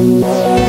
Música